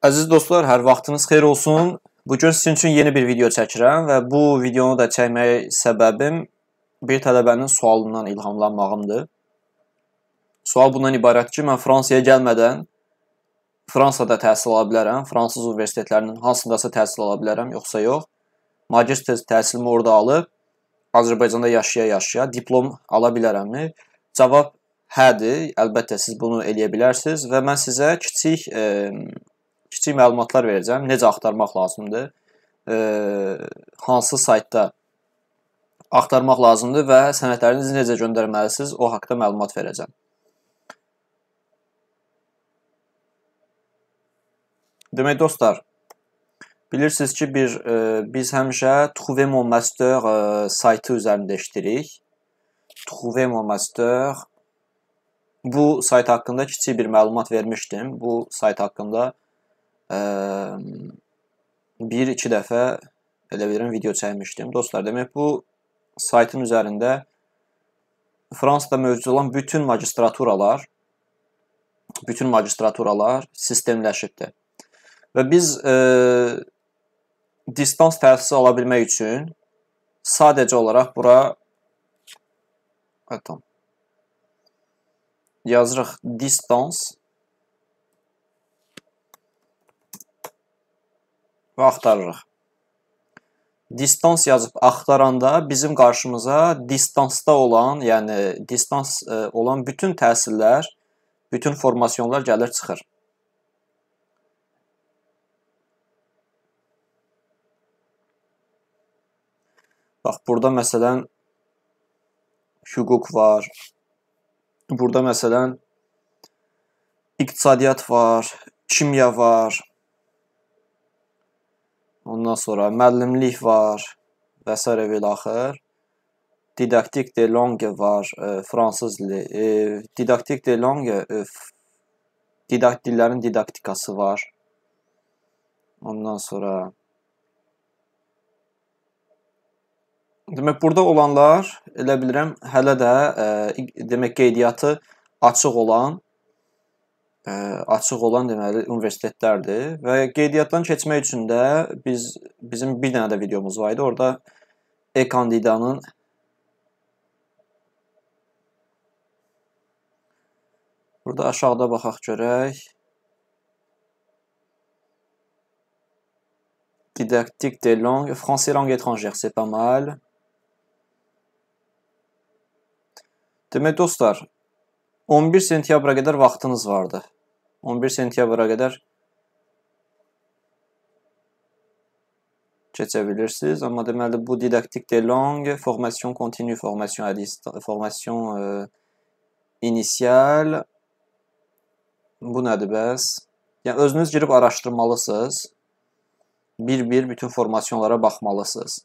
Əziz dostlar, hər vaxtınız xeyir olsun. Bu gün sizin üçün yeni bir video çəkirəm və bu videonu da çəkməyə səbəbim bir tələbənin sualından ilhamlanmağımdır. Sual bundan ibarət ki, mən Fransaya gəlmədən Fransada təhsil ala bilərəm, fransız universitetlərinin hansındasa təhsil ala bilərəm, yoxsa yox. Magistr təhsilimi orada alıb Azərbaycanda yaşaya-yaşaya diplom ala bilərəmmi? Cavab hədir. Əlbəttə siz bunu eləyə bilərsiniz və mən sizə kiçik e, kiçik məlumatlar verəcəm. Necə axtarmaq lazımdır? E, hansı saytda axtarmaq lazımdır və sənədlərinizi necə göndərməlisiniz? O haqqda məlumat verəcəm. Demək dostlar, bilirsiniz ki, bir e, biz həmişə Trouver mon master e, saytı üzərində işləyirik. Trouver mon master bu sayt haqqında kiçik bir məlumat vermişdim. Bu sayt haqqında bir-iki dəfə elə bilirəm video çəkmişdim. Dostlar, demək bu saytın üzərində Fransada mövcud olan bütün magistraturalar bütün magistraturalar sistemləşibdir. Və biz e, distans təhsil ala bilmək üçün sadəcə olaraq bura Attends. Yazırıq distance və axtarırıq. Distans yazıb axtaranda bizim qarşımıza distansda olan, yəni distans e, olan bütün təhsillər, bütün formasyonlar gəlir çıxır. Bax, burada məsələn hüquq var. Burada məsələn iqtisadiyyat var, kimya var, Ondan sonra müəllimlik var və s. və ilaxır. Didaktik de langue var, e, fransız dili. E, didaktik de langue e, didak dillərin didaktikası var. Ondan sonra Demək burada olanlar elə bilirəm hələ də e, demək qeydiyyatı açıq olan ə, açıq olan deməli universitetlərdir və qeydiyyatdan keçmək üçün də biz bizim bir dənə də videomuz var idi. Orada e-kandidanın Burada aşağıda baxaq görək. Didactique des langues, français langue étrangère, c'est pas mal. Demək dostlar, 11 sentyabra qədər vaxtınız vardı. 11 sentyabra qədər keçə bilirsiniz. Amma deməli bu didaktik de langue, formation continue, formation à distance, formation euh, initial. Bu nədir bəs? Yəni özünüz girib araşdırmalısınız. Bir-bir bütün formasyonlara baxmalısınız.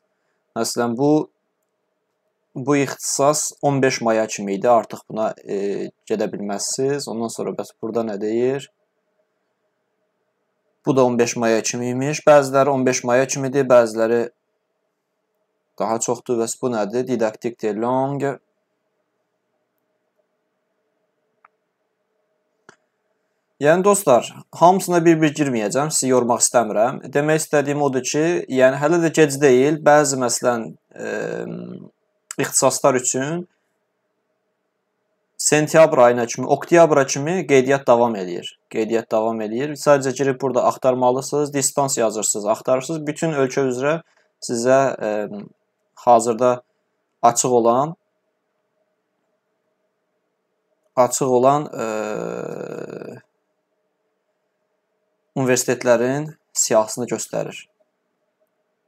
Məsələn bu bu ixtisas 15 maya kimi idi. Artıq buna e, gedə bilməzsiniz. Ondan sonra bəs burada nə deyir? Bu da 15 maya kimi imiş. Bəziləri 15 maya kimidir, bəziləri daha çoxdur. Bəs bu nədir? Didaktik de langue. Yəni dostlar, hamısına bir-bir girməyəcəm, sizi yormaq istəmirəm. Demək istədiyim odur ki, yəni hələ də gec deyil. Bəzi məsələn, e, ixtisaslar üçün sentyabr ayına kimi, oktyabra kimi qeydiyyat davam eləyir. Qeydiyyat davam eləyir. Sadəcə girib burada axtarmalısınız, distans yazırsınız, axtarırsınız. Bütün ölkə üzrə sizə e, hazırda açıq olan açıq olan e, universitetlərin siyahısını göstərir.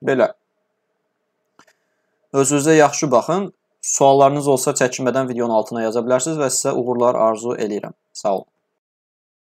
Belə. Özünüzə yaxşı baxın. Suallarınız olsa çəkinmədən videonun altına yaza bilərsiniz və sizə uğurlar arzu eləyirəm. Sağ olun.